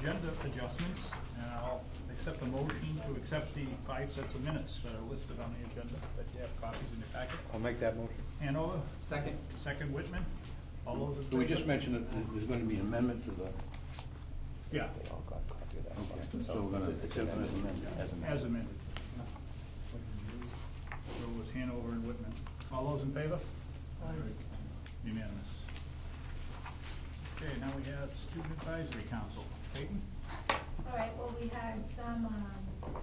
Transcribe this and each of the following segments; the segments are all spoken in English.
agenda adjustments, and I'll accept a motion to accept the five sets of minutes that are listed on the agenda, that you have copies in your packet. I'll make that motion. Hanover, Second. second Whitman. All those in favor? Do we just mention that there's going to be an amendment to the? Yeah, They all got a copy of that. Okay, so we're gonna accept it as amended. as amended. So it was Hanover and Whitman. All those in favor? Unanimous. Okay, now we have Student Advisory Council. All right, well, we had some, um,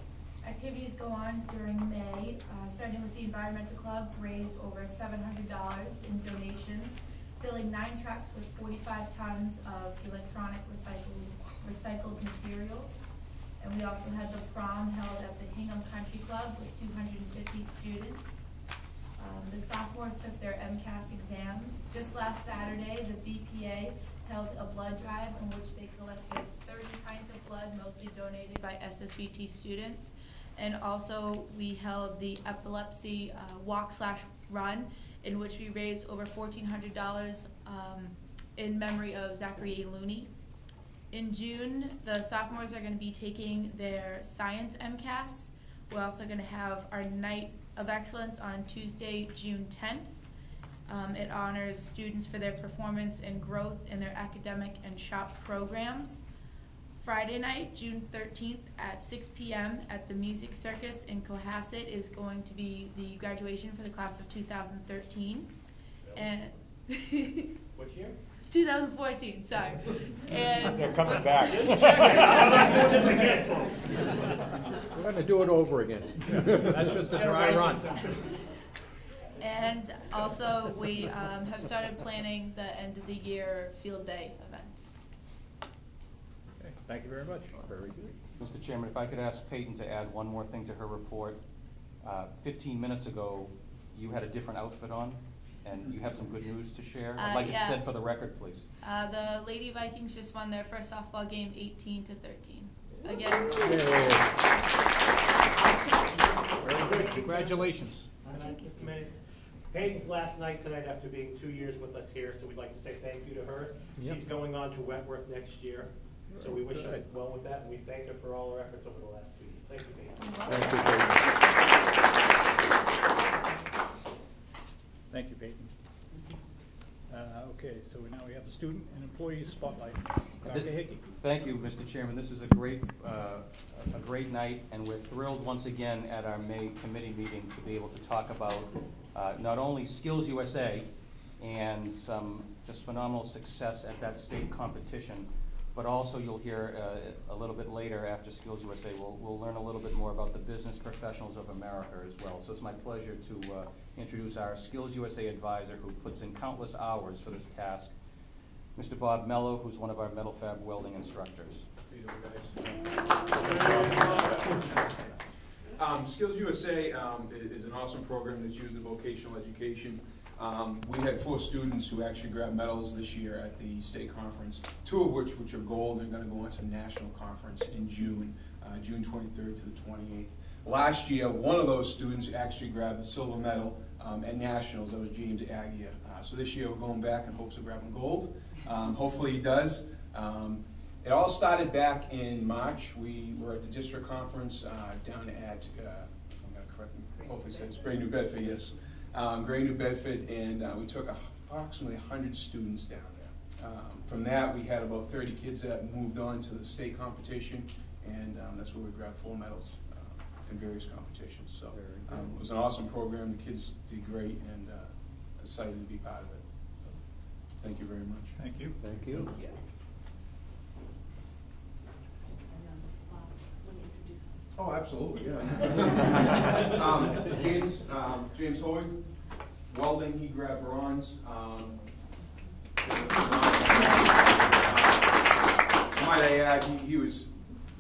activities go on during May, uh, starting with the Environmental Club, raised over seven hundred dollars in donations, filling nine trucks with forty-five tons of electronic recycled, recycled materials. And we also had the prom held at the Hingham Country Club with two hundred and fifty students. Um, the sophomores took their MCAS exams. Just last Saturday, the BPA held a blood drive in which they collected thirty pints of blood, mostly donated by SSVT students. And also, we held the epilepsy, uh, walk slash run, in which we raised over fourteen hundred dollars, um, in memory of Zachary A. Looney. In June, the sophomores are gonna be taking their science MCAS. We're also gonna have our Night of Excellence on Tuesday, June tenth. Um, it honors students for their performance and growth in their academic and shop programs. Friday night, June thirteenth, at six P M. at the Music Circus in Cohasset is going to be the graduation for the class of two thousand thirteen. And What year? 2014, sorry. And They're coming back. I'm not doing this again, folks. We're gonna do it over again. That's just a dry run. And also, we um, have started planning the end of the year field day events. Okay, Thank you very much. Very good. Mr. Chairman, if I could ask Peyton to add one more thing to her report. Uh, Fifteen minutes ago, you had a different outfit on, and you have some good news to share. I'd Uh, like it yeah. said for the record, please. Uh, the Lady Vikings just won their first softball game, 18 to 13. Again, Very good. Congratulations. Thank you, Mr. Mayor. Peyton's last night tonight after being two years with us here, so we'd like to say thank you to her. Yep. She's going on to Wentworth next year, so we wish her well with that, and we thank her for all her efforts over the last two years. Thank you, Peyton. Thank you very much. Thank you, Peyton. Uh, okay, so now we have the student and employee spotlight. Dr. Hickey? Thank you, Mr. Chairman. This is a great, uh, a great night, and we're thrilled once again at our May committee meeting to be able to talk about uh, not only Skills USA and some just phenomenal success at that state competition, but also you'll hear uh, a little bit later after Skills USA, we'll, we'll learn a little bit more about the business professionals of America as well. So it's my pleasure to uh, introduce our Skills USA advisor who puts in countless hours for this task, Mr. Bob Mello, who's one of our metal fab welding instructors. Um, Skills USA um, is an awesome program that's used in vocational education. Um, We had four students who actually grabbed medals this year at the state conference, two of which, which are gold, and going to go on to national conference in June, uh, June 23rd to the 28th. Last year, one of those students actually grabbed the silver medal um, at nationals, that was James Agia. Uh, So this year, we're going back in hopes of grabbing gold. Um, Hopefully he does. Um, it all started back in March. We were at the district conference uh, down at, uh, I'm gonna correct me, hopefully it says Greater New Bedford, yes. Um, Greater New Bedford, and uh, we took approximately 100 students down there. Um, From that, we had about 30 kids that moved on to the state competition, and um, that's where we grabbed four medals um, in various competitions. So um, it was an awesome program. The kids did great, and uh, excited to be part of it. So, Thank you very much. Thank you. Thank you. Oh, absolutely, yeah. Um, James, um, James Hoy, welding, he grabbed bronze. Um, Might I add, he, he was,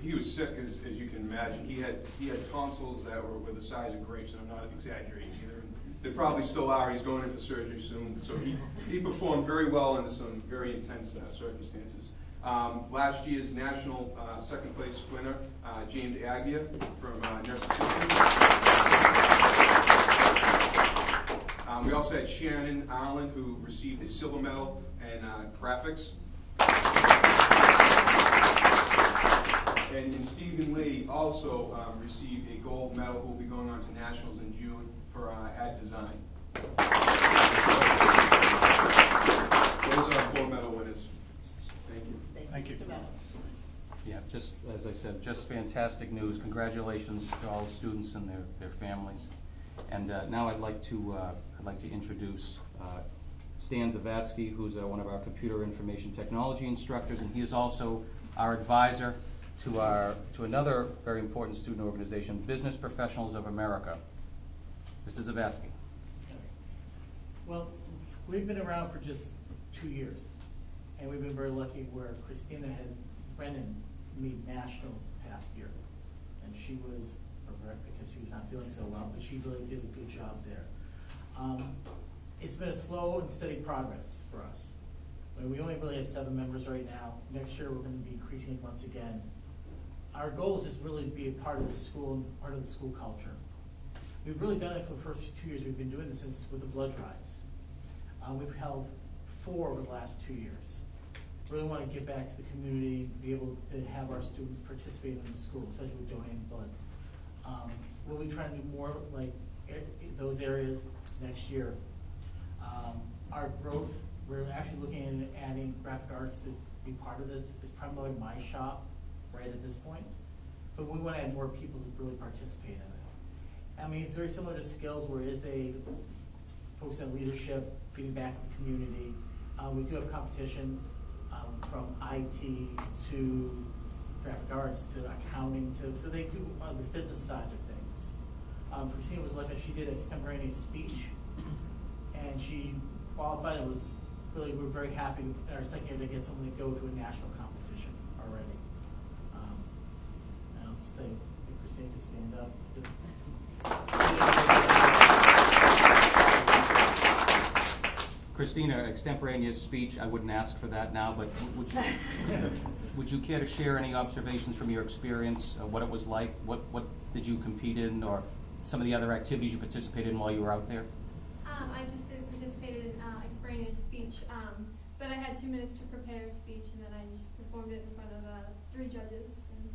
he was sick, as, as you can imagine. He had, he had tonsils that were, were the size of grapes, and I'm not exaggerating either. They probably still are, he's going in for surgery soon. So he, he performed very well under some very intense uh, circumstances. Um, Last year's national uh, second place winner, uh, James Agia from uh, Nurses Um, We also had Shannon Allen, who received a silver medal in uh, graphics. And and Stephen Lee also um, received a gold medal, who will be going on to nationals in June for uh, ad design. Those are our four medal winners. Thank you. Thank you. Mr. Mellon. Yeah, just, as I said, just fantastic news. Congratulations to all the students and their, their families. And uh, now I'd like to, uh, I'd like to introduce uh, Stan Zavatsky, who's uh, one of our computer information technology instructors, and he is also our advisor to our, to another very important student organization, Business Professionals of America. Mr. Zavatsky. Well, we've been around for just two years, and we've been very lucky where Christina had, Brennan made nationals the past year. And she was, or because she was not feeling so well, but she really did a good job there. Um, It's been a slow and steady progress for us. We only really have seven members right now. Next year, we're gonna be increasing it once again. Our goal is just really to be a part of the school, and part of the school culture. We've really done it for the first two years, we've been doing this since with the blood drives. Uh, we've held four over the last two years. Really wanna give back to the community, be able to have our students participate in the school, especially with donating blood. Um, we'll be trying to do more like a- those areas next year. Um, our growth, we're actually looking at adding graphic arts to be part of this, it's primarily my shop right at this point. But we wanna add more people to really participate in it. I mean, it's very similar to skills where it is a focus on leadership, giving back to the community. Uh, we do have competitions, from IT to graphic arts to accounting to, so they do, uh, the business side of things. Um, Christina was lucky, she did extemporaneous speech, and she qualified, and was, really, we're very happy our second year to get someone to go to a national competition already. Um, and I'll say, Christina could stand up, just. Christina, extemporaneous speech, I wouldn't ask for that now, but would you, would you care to share any observations from your experience, uh, what it was like? What, what did you compete in, or some of the other activities you participated in while you were out there? Um, I just participated in uh, extemporaneous speech, um, but I had two minutes to prepare a speech, and then I just performed it in front of uh, three judges. And,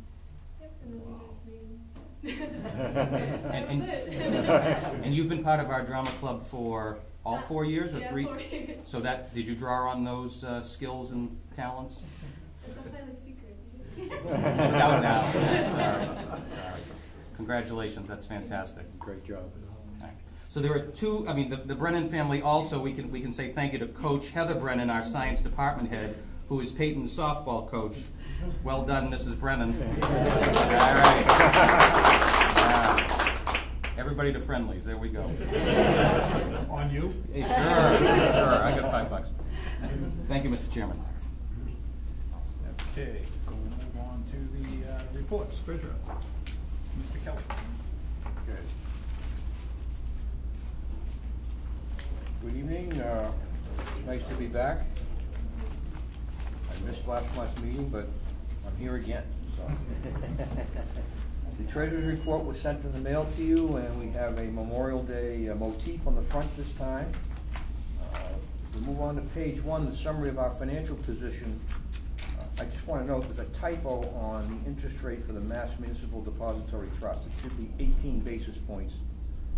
yep, and then the. And- and- And you've been part of our drama club for all Uh, four years or yeah, three? four years. So that, did you draw on those uh, skills and talents? That's my secret. It's out now. All right. All right. Congratulations, that's fantastic. Great job. All right. So there are two, I mean, the, the Brennan family also, we can, we can say thank you to Coach Heather Brennan, our science department head, who is Peyton's softball coach. Well done, Mrs. Brennan. All right. Yeah. Everybody to friendlies, there we go. On you? Hey, sure, sure, I got five bucks. Thank you, Mr. Chairman. Okay, so we'll move on to the uh, reports. Treasurer, Mr. Kelly. Okay. Good evening, uh, nice to be back. I missed last month's meeting, but I'm here again, so. The treasurer's report was sent in the mail to you, and we have a Memorial Day uh, motif on the front this time. Uh, We move on to page one, the summary of our financial position. Uh, I just want to note, there's a typo on the interest rate for the Mass Municipal Depository Trust. It should be eighteen basis points,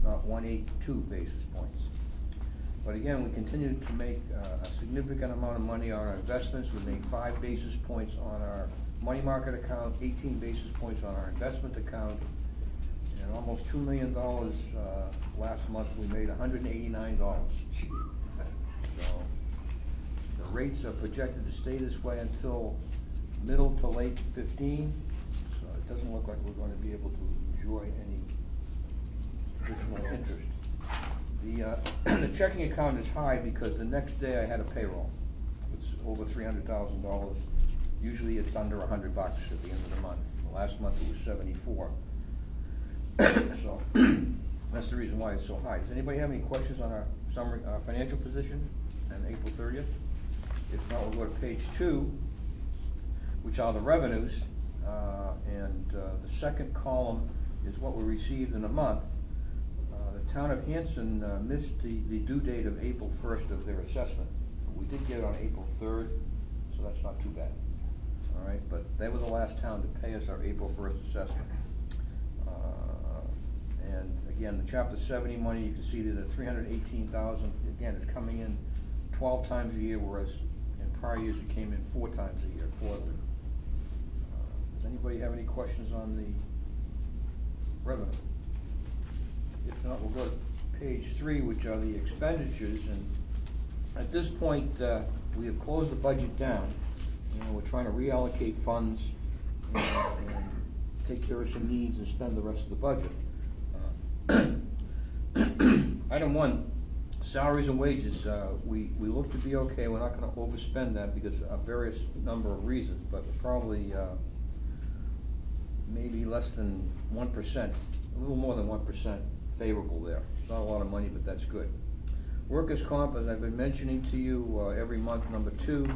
not one eight two basis points. But again, we continue to make uh, a significant amount of money on our investments. We made five basis points on our money market account, eighteen basis points on our investment account, and almost two million dollars uh, last month. We made hundred and eighty-nine dollars. So, the rates are projected to stay this way until middle to late fifteen, so it doesn't look like we're gonna be able to enjoy any additional interest. The, uh, the checking account is high because the next day I had a payroll. It's over three hundred thousand dollars. Usually it's under hundred bucks at the end of the month. Last month it was seventy-four. So, That's the reason why it's so high. Does anybody have any questions on our summary, our financial position on April thirtieth? If not, we'll go to page two, which are the revenues. Uh, and, uh, the second column is what we received in a month. Uh, the town of Hanson, uh, missed the, the due date of April first of their assessment. We did get it on April third, so that's not too bad. All right, but they were the last town to pay us our April first assessment. Uh, And again, the chapter seventy money, you can see that the three hundred eighteen thousand, again, is coming in twelve times a year, whereas in prior years it came in four times a year, quarterly. Uh, Does anybody have any questions on the revenue? If not, we'll go to page three, which are the expenditures, and at this point, uh, we have closed the budget down. You know, we're trying to reallocate funds and, and take care of some needs and spend the rest of the budget. Uh, Item one, salaries and wages, uh, we, we look to be okay, we're not gonna overspend that because of various number of reasons, but probably, uh, maybe less than one percent, a little more than one percent favorable there. Not a lot of money, but that's good. Workers' comp, as I've been mentioning to you, uh, every month, number two,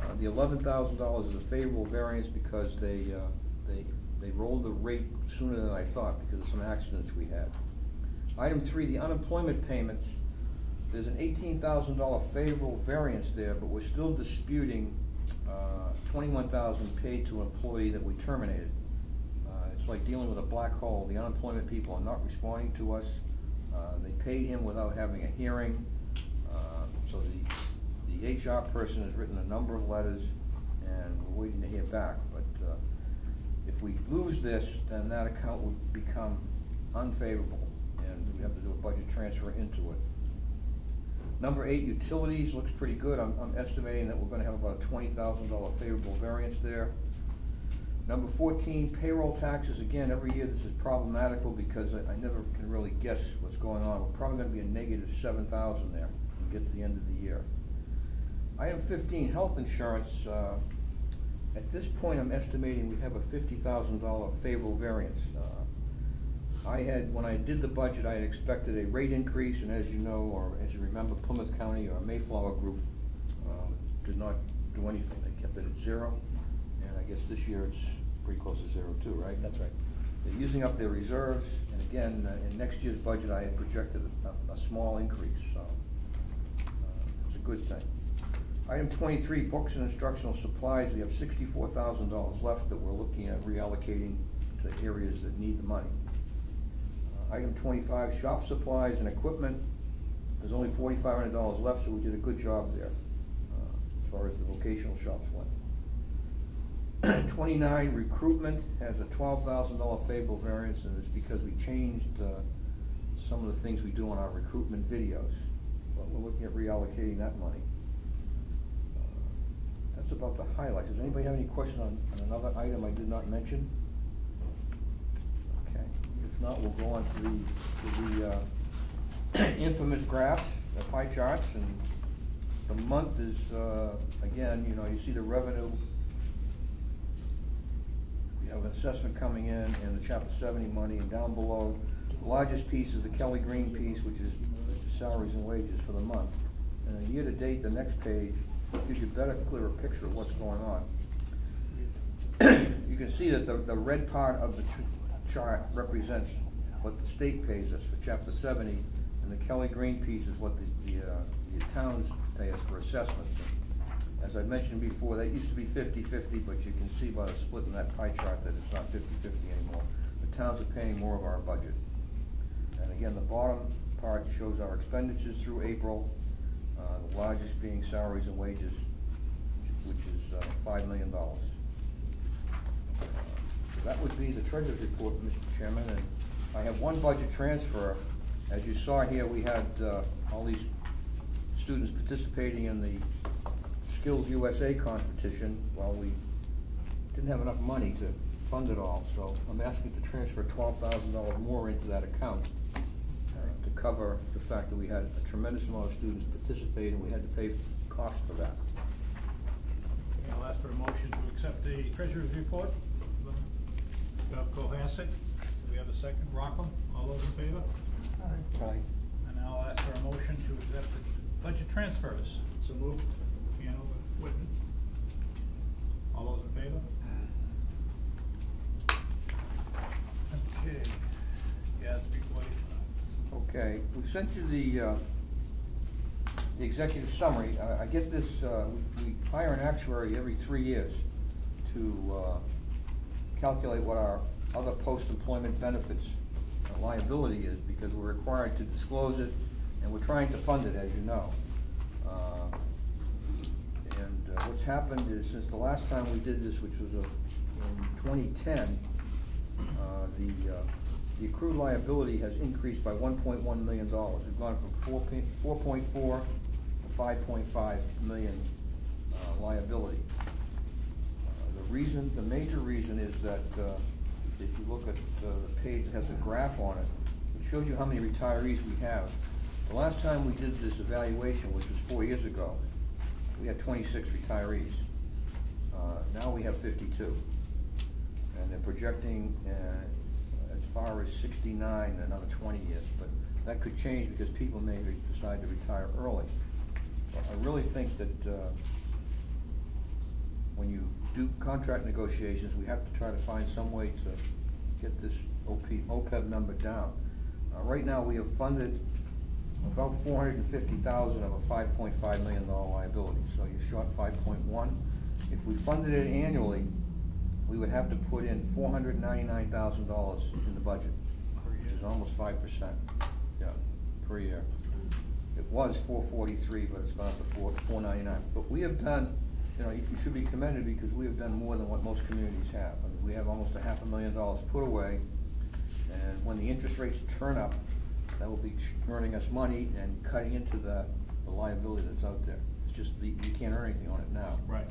uh, the eleven thousand dollars is a favorable variance because they, uh, they, they rolled the rate sooner than I thought because of some accidents we had. Item three, the unemployment payments, there's an eighteen thousand dollar favorable variance there, but we're still disputing, uh, twenty-one thousand paid to an employee that we terminated. Uh, It's like dealing with a black hole. The unemployment people are not responding to us. Uh, They paid him without having a hearing. Uh, So the, the HR person has written a number of letters, and we're waiting to hear back. But uh, if we lose this, then that account would become unfavorable, and we have to do a budget transfer into it. Number eight, utilities, looks pretty good. I'm, I'm estimating that we're gonna have about a twenty thousand dollar favorable variance there. Number fourteen, payroll taxes, again, every year this is problematical because I, I never can really guess what's going on. We're probably gonna be a negative seven thousand there we get to the end of the year. Item fifteen, health insurance, uh, at this point, I'm estimating we have a fifty thousand dollar favorable variance. Uh, I had, when I did the budget, I had expected a rate increase, and as you know, or as you remember, Plymouth County or Mayflower Group, um, did not do anything, they kept it at zero. And I guess this year it's pretty close to zero too, right? That's right. They're using up their reserves, and again, uh, in next year's budget, I had projected a, a small increase, so, uh, it's a good thing. Item twenty-three, books and instructional supplies, we have sixty-four thousand dollars left that we're looking at reallocating to areas that need the money. Uh, Item twenty-five, shop supplies and equipment, there's only forty-five hundred dollars left, so we did a good job there, uh, as far as the vocational shops went. Twenty-nine, recruitment has a twelve thousand dollar favorable variance, and it's because we changed, uh, some of the things we do on our recruitment videos. But we're looking at reallocating that money. That's about the highlights. Does anybody have any questions on, on another item I did not mention? Okay, if not, we'll go on to the, to the, uh, infamous graphs, the pie charts, and the month is, uh, again, you know, you see the revenue. We have an assessment coming in and the chapter seventy money, and down below, the largest piece is the Kelly Green piece, which is salaries and wages for the month. And year-to-date, the next page gives you a better, clearer picture of what's going on. You can see that the, the red part of the ch- chart represents what the state pays us for chapter seventy, and the Kelly Green piece is what the, the, uh, the towns pay us for assessments. As I mentioned before, that used to be 50-50, but you can see by the split in that pie chart that it's not 50-50 anymore. The towns are paying more of our budget. And again, the bottom part shows our expenditures through April, the largest being salaries and wages, which is uh, five million dollars. Uh, So that would be the treasurer's report, Mr. Chairman, and I have one budget transfer. As you saw here, we had uh, all these students participating in the Skills USA competition. while we didn't have enough money to fund it all, so I'm asking to transfer twelve thousand dollars more into that account uh, cover the fact that we had a tremendous amount of students participate, and we had to pay costs for that. Okay, I'll ask for a motion to accept the treasurer's report. Uh, Cohasset, do we have a second? Rockland, all those in favor? Aye. And I'll ask for a motion to accept the budget transfers. So moved. Piano, Whitman. All those in favor? Okay. GASB forty-five. Okay, we sent you the, uh, the executive summary. I, I get this, uh, we we hire an actuary every three years to, uh, calculate what our other post-employment benefits liability is, because we're required to disclose it, and we're trying to fund it, as you know. Uh, And uh, what's happened is, since the last time we did this, which was uh, in twenty-ten, uh, the, the accrued liability has increased by one point one million dollars. We've gone from four point, four point four to five point five million uh, liability. Uh, The reason, the major reason is that, uh, if you look at uh, the page that has a graph on it, it shows you how many retirees we have. The last time we did this evaluation, which was four years ago, we had twenty-six retirees. Uh, Now we have fifty-two. And they're projecting uh, far as sixty-nine, another twenty years, but that could change because people may re- decide to retire early. I really think that uh, when you do contract negotiations, we have to try to find some way to get this OP, OPEB number down. Uh, Right now, we have funded about four hundred and fifty thousand of a five point five million dollar liability, so you're short five point one. If we funded it annually, we would have to put in four hundred ninety-nine thousand dollars in the budget, which is almost five percent, yeah, per year. It was four forty-three, but it's gone up to four, four ninety-nine. But we have done, you know, you you should be commended because we have done more than what most communities have. I mean, we have almost a half a million dollars put away, and when the interest rates turn up, that will be ch- earning us money and cutting into the, the liability that's out there. It's just, the- you can't earn anything on it now. Right.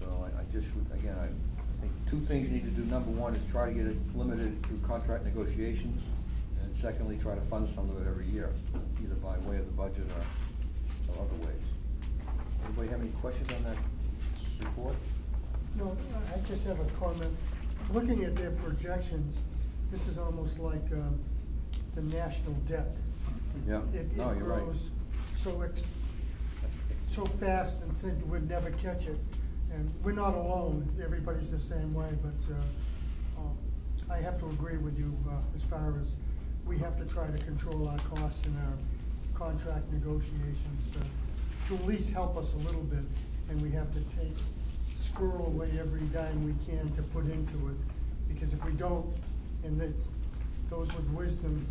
So I, I just, would- again, I I think two things you need to do. Number one is try to get it limited through contract negotiations. And secondly, try to fund some of it every year, either by way of the budget or, or other ways. Anybody have any questions on that report? No, I just have a comment. Looking at their projections, this is almost like um, the national debt. Yeah, It- no, you're right. It grows so, ex- so fast and think we'd never catch it. And we're not alone, everybody's the same way, but uh, um, I have to agree with you uh, as far as we have to try to control our costs in our contract negotiations uh, to at least help us a little bit. And we have to take, squirrel away every dime we can to put into it. Because if we don't, and it's, those with wisdom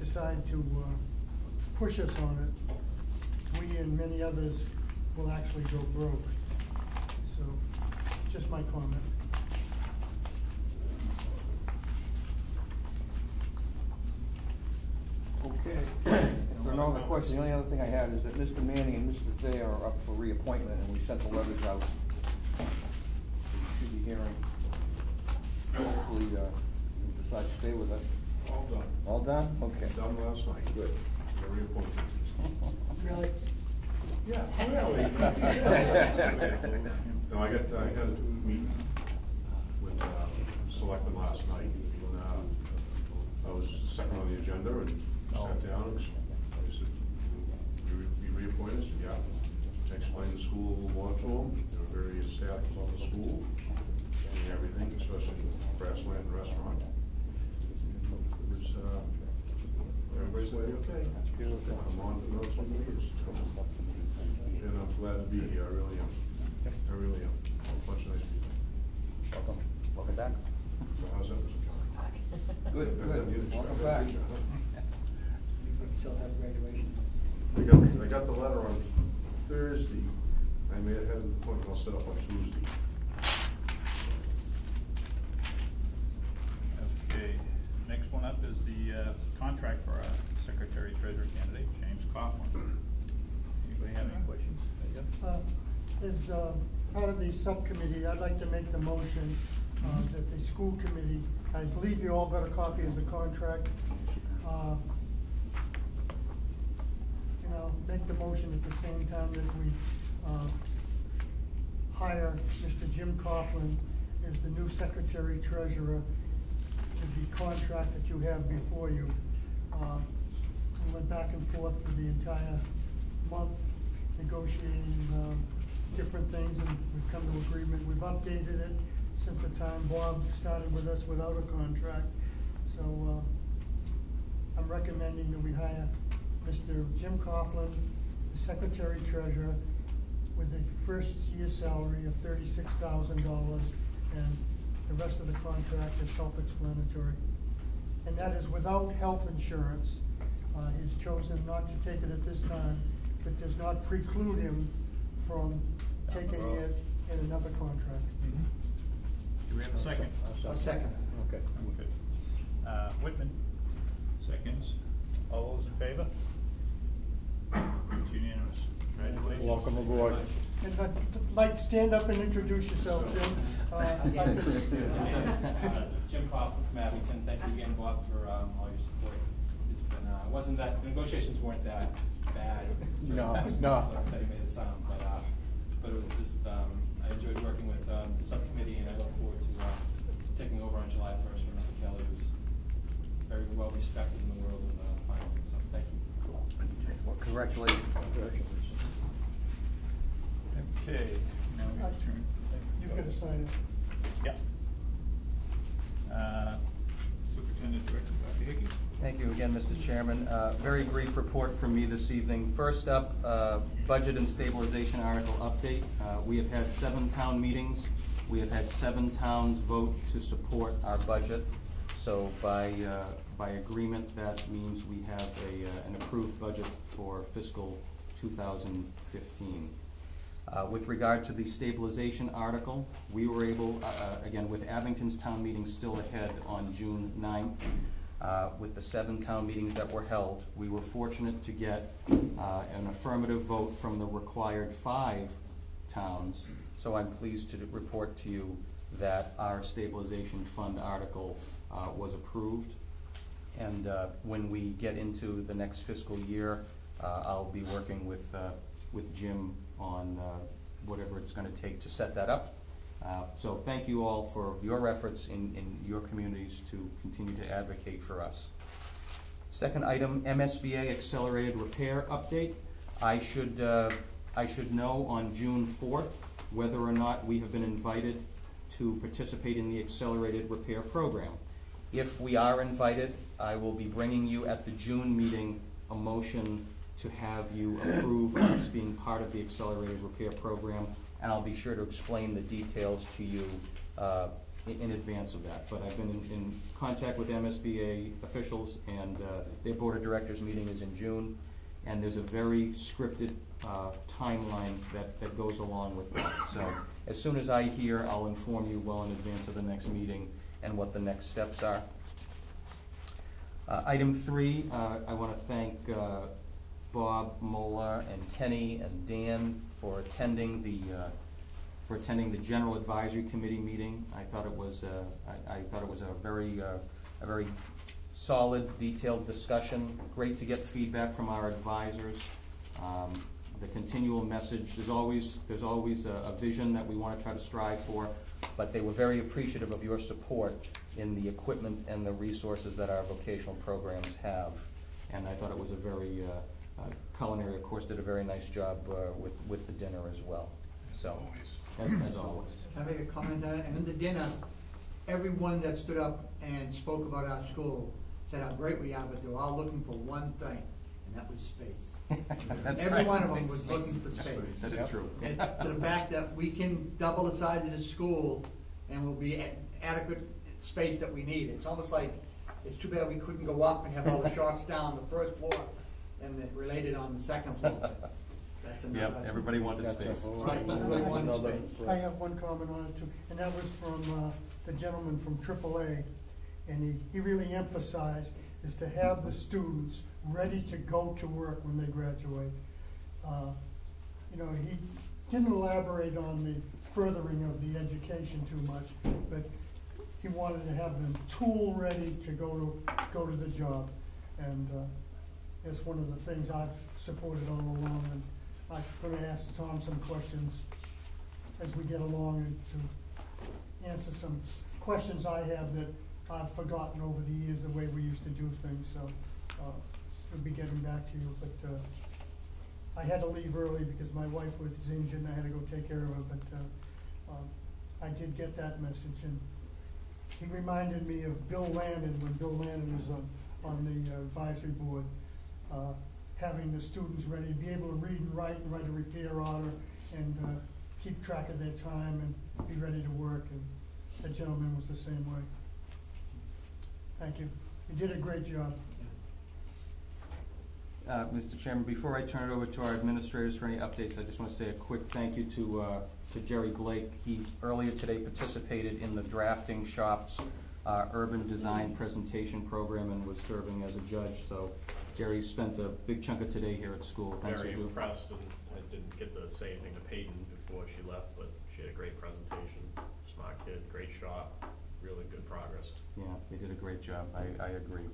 decide to uh, push us on it, we and many others will actually go broke. So, just my comment. Okay. If there are no other questions, the only other thing I had is that Mr. Manning and Mr. Thayer are up for reappointment, and we sent the letters out. So You should be hearing, hopefully, uh, you decide to stay with us. All done. All done? Okay. Done last night. Good. They're reappointed. Really? Yeah, really. No, I got, I had a meeting with, uh, selectmen last night, and, uh, I was second on the agenda and sat down and I said, "You re- be reappointed, I said, yeah. I Explained the school more to them, they were very ecstatic about the school and everything, especially the Brass Lantern restaurant. It was, uh, everybody's like, okay. I'm on to those one years. And I'm glad to be here, I really am. I really am. A bunch of nice people. Welcome, welcome back. So how's that, Mr. Kelly? Good, good. Welcome back. We Still have graduation. I got, I got the letter on Thursday. I may have had an appointment, I'll set up on Tuesday. Okay, next one up is the uh, contract for our secretary treasurer candidate, James Coughlin. Anybody have any questions? Uh, As uh, part of the subcommittee, I'd like to make the motion uh, that the school committee, I believe you all got a copy of the contract. uh, know, make the motion at the same time that we uh, hire Mr. Jim Coughlin as the new secretary treasurer to the contract that you have before you. Uh, We went back and forth for the entire month negotiating, um, different things, and we've come to agreement. We've updated it since the time Bob started with us without a contract. So, uh, I'm recommending that we hire Mr. Jim Coughlin, the secretary treasurer, with a first year salary of thirty-six thousand dollars, and the rest of the contract is self-explanatory. And that is without health insurance. Uh, he's chosen not to take it at this time, but does not preclude him from taking it in another contract. Do we have a second? A second. Okay. Okay. Uh, Whitman, seconds. All those in favor? It's unanimous. Congratulations. Welcome aboard. And I'd like to stand up and introduce yourself, Jim. Uh, I'd to- Uh, Jim Coughlin from Abington, thank you again, Bob, for um, all your support. It's been, uh, wasn't that, the negotiations weren't that bad. No, no. That you made it sound, but, it was just, um, I enjoyed working with um, the subcommittee, and I look forward to uh, taking over on July first from Mr. Kelly, who's very well respected in the world of uh, finance, so thank you. Well, congratulations. Congratulations. Okay, now we return. You've got to sign it. Yep. Uh, Superintendent Director Dr. Hickey. Thank you again, Mr. Chairman. Uh, Very brief report from me this evening. First up, uh, budget and stabilization article update. Uh, We have had seven town meetings. We have had seven towns vote to support our budget. So by, uh, by agreement, that means we have a, uh, an approved budget for fiscal 2015. Uh, With regard to the stabilization article, we were able, uh, uh, again, with Abington's town meeting still ahead on June 9th, uh, with the seven town meetings that were held, we were fortunate to get uh, an affirmative vote from the required five towns. So I'm pleased to report to you that our stabilization fund article uh, was approved. And when we get into the next fiscal year, I'll be working with, with Jim on uh, whatever it's gonna take to set that up. Uh, So thank you all for your efforts in, in your communities to continue to advocate for us. Second item, MSBA Accelerated Repair Update. I should, uh, I should know on June fourth whether or not we have been invited to participate in the Accelerated Repair Program. If we are invited, I will be bringing you at the June meeting a motion to have you approve us being part of the Accelerated Repair Program, and I'll be sure to explain the details to you uh, in in advance of that. But I've been in- in contact with MSBA officials, and uh, their Board of Directors meeting is in June, and there's a very scripted uh, timeline that, that goes along with that. So as soon as I hear, I'll inform you well in advance of the next meeting and what the next steps are. Uh, Item three, uh, I want to thank uh, Bob Mola and Kenny and Dan for attending the, uh, for attending the General Advisory Committee meeting. I thought it was, uh, I I thought it was a very, uh, a very solid, detailed discussion. Great to get feedback from our advisors. Um, The continual message, there's always, there's always a a vision that we want to try to strive for, but they were very appreciative of your support in the equipment and the resources that our vocational programs have. And I thought it was a very, uh, culinary, of course, did a very nice job uh, with, with the dinner as well. So, as, as always. Can I make a comment on it? And in the dinner, everyone that stood up and spoke about our school said how great we are, but they were all looking for one thing, and that was space. That's Every right. one of them was looking for space. That is true. It's to the fact that we can double the size of this school and will be a- adequate space that we need. It's almost like, it's too bad we couldn't go up and have all the shocks down the first floor and then related on the second floor. That's another. Yep, everybody wanted That's a space. whole- Right, everybody wanted another- space. I have one comment on it too, and that was from, uh, the gentleman from AAA. And he, he really emphasized is to have the students ready to go to work when they graduate. Uh, You know, he didn't elaborate on the furthering of the education too much, but he wanted to have them tool-ready to go to, go to the job. And, uh, that's one of the things I've supported all along, and I'm gonna ask Tom some questions as we get along and to answer some questions I have that I've forgotten over the years, the way we used to do things, so, uh, would be getting back to you, but, uh, I had to leave early because my wife was injured and I had to go take care of her, but, uh, um, I did get that message and he reminded me of Bill Landon, when Bill Landon was on, on the uh, advisory board, uh, having the students ready, to be able to read and write and write a repair order and, uh, keep track of their time and be ready to work, and that gentleman was the same way. Thank you. You did a great job. Uh, Mr. Chairman, before I turn it over to our administrators for any updates, I just want to say a quick thank you to, uh, to Jerry Blake. He earlier today participated in the drafting shop's uh, urban design presentation program and was serving as a judge. So Jerry spent a big chunk of today here at school. Thanks for Very doing. impressed, and I didn't get to say anything to Peyton before she left, but she had a great presentation, smart kid, great shot, really good progress. Yeah, they did a great job. I, I agree.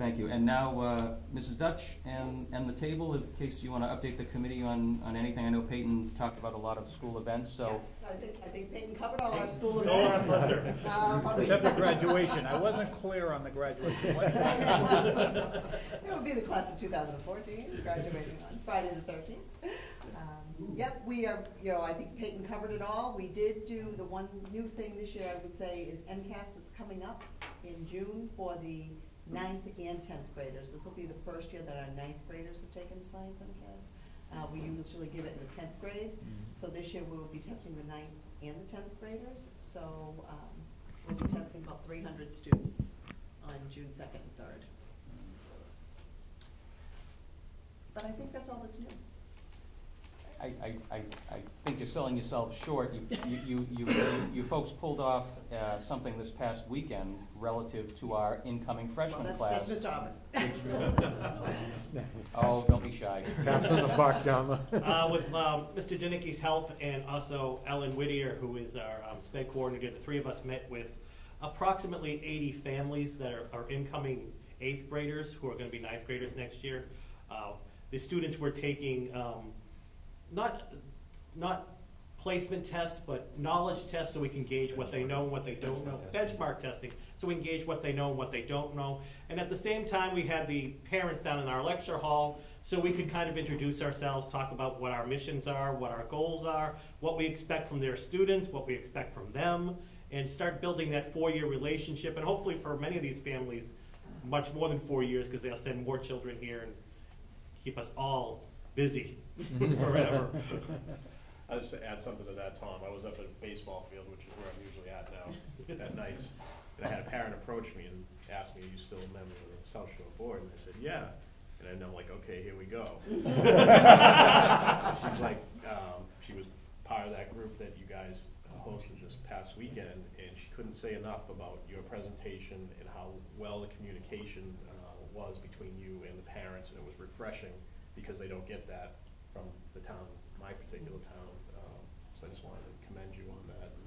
Thank you. And now, uh, Mrs. Dutch and, and the table, in case you want to update the committee on, on anything. I know Peyton talked about a lot of school events, so. I think, I think Peyton covered all our school Stole our events. thunder. Uh, probably- Except the graduation, I wasn't clear on the graduation. It would be the class of two thousand and fourteen, graduating on Friday the thirteenth. Um, Yep, we are, you know, I think Peyton covered it all. We did do, the one new thing this year, I would say, is MCAS that's coming up in June for the ninth and tenth graders. This will be the first year that our ninth graders have taken science MCAS. Uh, we usually give it in the tenth grade, so this year we'll be testing the ninth and the tenth graders. So, um, we'll be testing about three hundred students on June second and third. But I think that's all that's new. I, I, I, I think you're selling yourself short. You, you, you, you, you- you folks pulled off, uh, something this past weekend relative to our incoming Well, freshman that's, class. that's Mr. Auburn. Oh, don't be shy. Passing the buck down the. Uh, with, um, Mr. Janicki's help and also Ellen Whittier, who is our, um, sped coordinator, the three of us met with approximately eighty families that are, are incoming eighth graders who are gonna be ninth graders next year. Uh, the students were taking, um, not, not placement tests, but knowledge tests so we can gauge what they know and what they don't know. Benchmark testing, so we can gauge what they know and what they don't know. And at the same time, we had the parents down in our lecture hall, so we could kind of introduce ourselves, talk about what our missions are, what our goals are, what we expect from their students, what we expect from them, and start building that four-year relationship, and hopefully for many of these families, much more than four years, because they'll send more children here and keep us all busy forever. I'll just add something to that, Tom. I was up at a baseball field, which is where I'm usually at now, at nights. And I had a parent approach me and ask me, are you still a member of the South Shore Board? And I said, yeah. And then I'm like, okay, here we go. She's like, um, she was part of that group that you guys uh, hosted this past weekend, and she couldn't say enough about your presentation and how well the communication uh, was between you and the parents, and it was refreshing, because they don't get that from the town, my particular town. Um, So I just wanted to commend you on that. And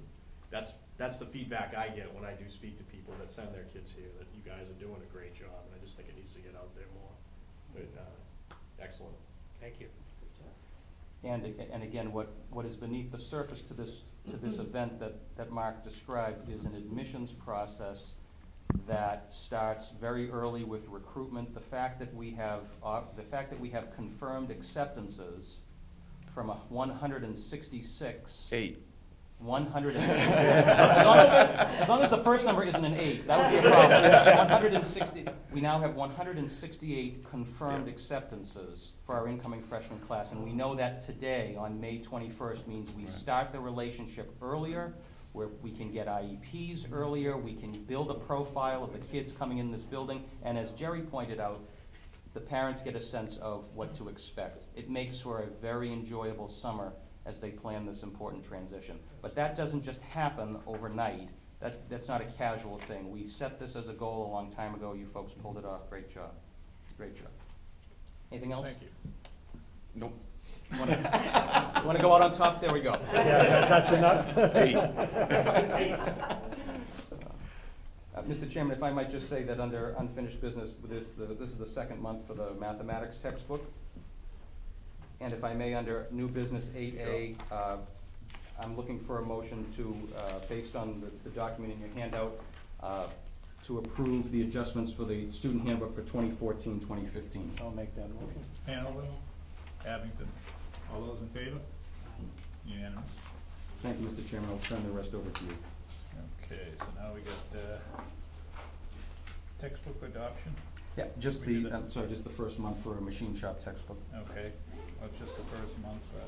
That's, that's the feedback I get when I do speak to people that send their kids here, that you guys are doing a great job, and I just think it needs to get out there more. But, uh, excellent. Thank you. And, a- and again, what, what is beneath the surface to this, to this event that, that Mark described is an admissions process that starts very early with recruitment. The fact that we have, uh, the fact that we have confirmed acceptances from a one hundred and sixty-six. Eight. One hundred and sixty, as long as, as long as the first number isn't an eight, that would be a problem. One hundred and sixty, we now have one hundred and sixty-eight confirmed acceptances for our incoming freshman class, and we know that today, on May twenty-first, means we start the relationship earlier, where we can get IEPs earlier, we can build a profile of the kids coming in this building, and as Jerry pointed out, the parents get a sense of what to expect. It makes for a very enjoyable summer as they plan this important transition. But that doesn't just happen overnight. That, that's not a casual thing. We set this as a goal a long time ago. You folks pulled it off. Great job. Great job. Anything else? Thank you. Nope. Wanna, wanna go out on top? There we go. Yeah, that's enough. Uh, Mr. Chairman, if I might just say that under unfinished business, this, the- this is the second month for the mathematics textbook. And if I may, under new business eight A, uh, I'm looking for a motion to, uh, based on the, the document in your handout, uh, to approve the adjustments for the student handbook for 2014-2015. I'll make that motion. Hanover, Abington, all those in favor? Unanimous. Thank you, Mr. Chairman. I'll turn the rest over to you. Okay, so now we got, uh, textbook adoption, Yeah, just We did the, it. I'm sorry, just the first month for a machine shop textbook. okay, that's just the first month, uh,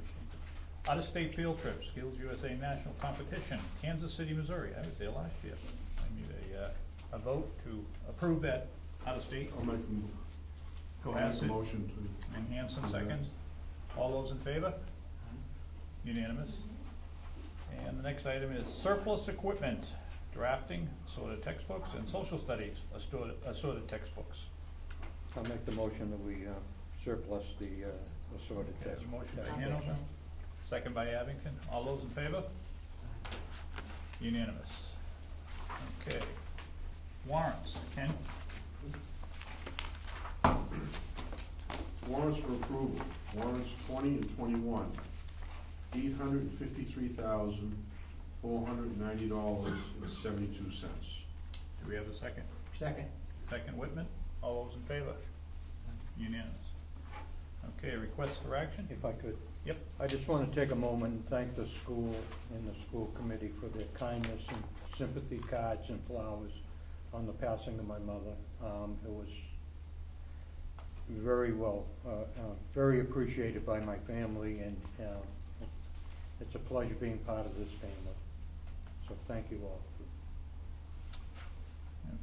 machine. Out-of-state field trip, Skills USA National Competition, Kansas City, Missouri, I was there last year. I need a, uh, a vote to approve that out-of-state. I'll make, a- I'll make a Cohasset motion to. and Hanson seconds. All those in favor? Unanimous. And the next item is surplus equipment, drafting, assorted textbooks, and social studies, assorted, assorted textbooks. I'll make the motion that we uh, surplus the uh, assorted Okay, there's test. a motion by Hanover, second. second by Abington. All those in favor? Unanimous. Okay. Warrants, Ken? Warrants for approval, warrants twenty and twenty-one, eight hundred and fifty-three thousand, four hundred and ninety dollars and seventy-two cents. Do we have a second? Second. Second Whitman? All those in favor? Unanimous. Okay, requests for action? If I could. Yep. I just want to take a moment and thank the school and the school committee for their kindness and sympathy cards and flowers on the passing of my mother. Um, It was very well, uh, uh, very appreciated by my family, and uh, it's a pleasure being part of this family. So thank you all.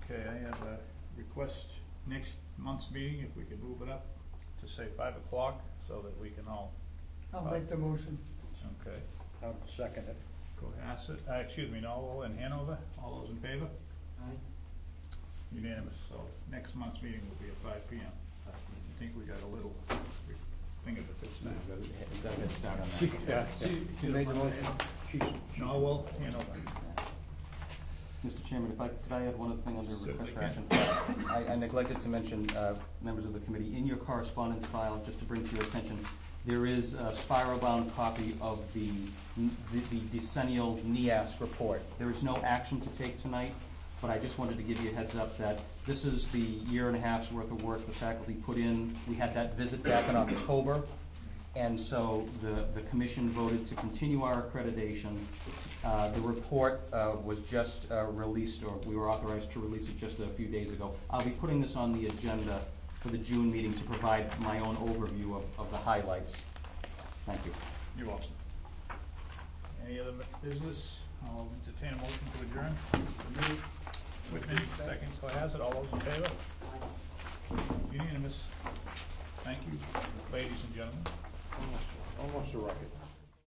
Okay, I have a request next month's meeting, if we could move it up to say five o'clock, so that we can all, I'll make the motion. okay. I'll second it. Cohasset, uh, excuse me, Norwell and Hanover, all those in favor? Aye. Unanimous, so next month's meeting will be at five P M. I think we got a little, we think of it this time. Got a head start on that. Yeah, Who made the motion? She's- Norwell, Hanover. Mr. Chairman, if I, could I add one other thing under request for action? I, I neglected to mention, uh, members of the committee, in your correspondence file, just to bring to your attention, there is a spiral-bound copy of the, the the decennial NEASC report. There is no action to take tonight, but I just wanted to give you a heads up that this is the year and a half's worth of work the faculty put in. We had that visit back in October, and so the, the commission voted to continue our accreditation. Uh, the report, uh, was just, uh, released, or we were authorized to release it just a few days ago. I'll be putting this on the agenda for the June meeting to provide my own overview of, of the highlights. Thank you. You're welcome. Any other business? I'll entertain a motion to adjourn. Move. Whitman, second, Cohasset, all those in favor? Unanimous. Thank you, ladies and gentlemen. Almost- a record.